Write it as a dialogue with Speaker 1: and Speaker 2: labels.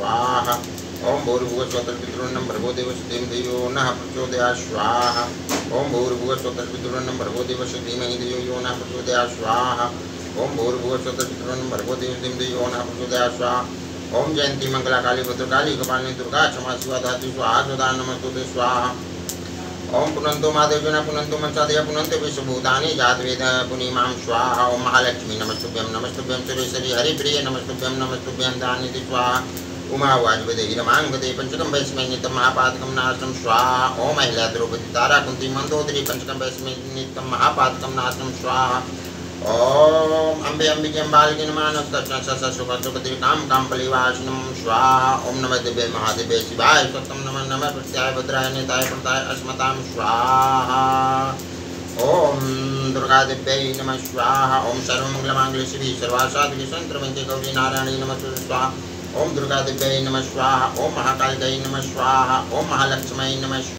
Speaker 1: स्वाहा। ओम ओम भूर्भुव स्वतः पितॄन्नं भर्गो देवस्य धीमहि धियो यो जयंती मंगला काली भद्रकाली कपालिनी दुर्गा क्षमा शिवा धातु स्वाहा। सुधा नमस्तुते स्वाहा। ओम पुनंतो महादेवजना पुनंतो मंसादय पुनंतो विश्वभूतानि जातवेद पुनीमां स्वाहा। ओम महालक्ष्मी नमस्तुभ्यं नमस्तुभ्यं सुरेश्वरी हरिप्रिय नमस्तुभ्यं नमस्तुभ्यं दानिति स्वाहा। उमा वाजपदे हिरमांगदे पंचकं वैस्मै नित्यं महापातकं नाशनं स्वाहा ओम महिला द्रौपदी तारा कुंती मंदोदरी पंचकं वैस्मै नित्यं महापातकं नाशनं स्वाहा ओम अम्बे अम्बिके अम्बालिके नमानस्तुपति काम काम परिवासनम स्वाहा ओम नमः दिव्य महादेव्य शिवाय सत्यम नमः नमः प्रत्याय भद्राय नेताय प्रताय अस्मतां स्वाहा। ओम दुर्गा दिव्यै नमः स्वाहा। ओम सर्वमंगलमांगल्ये शिवे सर्वासाधिके संक्रमन्ते गौरी नारायणी नमः स्वाहा। ओम दुर्गा दिव्य नमः स्वाहा ओम महाकाल दई नमः स्वाहा ओम महालक्ष्मी नमः